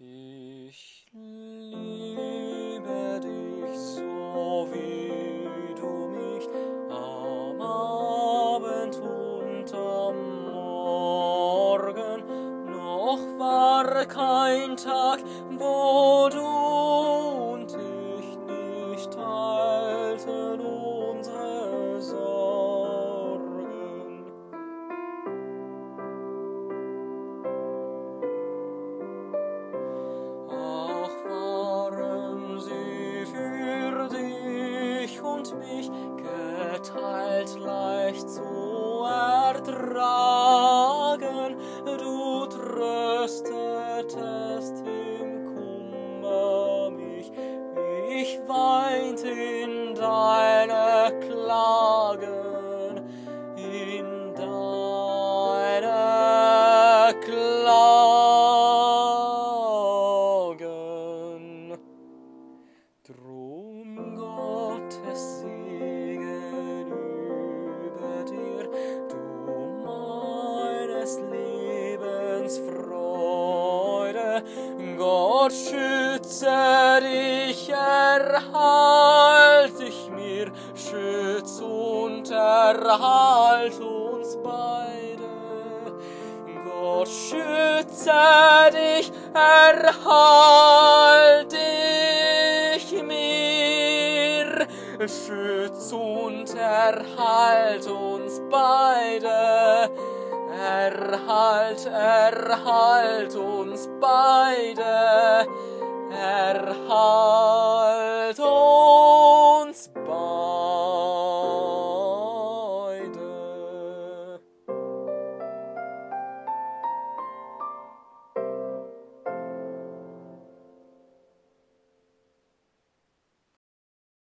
Ich liebe dich so, wie du mich am Abend und am Morgen. Noch war kein Tag, wo du und ich nicht teilten geteilt leicht zu ertragen. Du tröstetest im Kummer mich, ich weint in deine Klagen, in deine Klagen. Drum Gott schütze dich, erhalt dich mir, schütz und erhalt uns beide. Gott schütze dich, erhalt dich mir, schütz und erhalt uns beide. Erhalt, erhalt uns beide.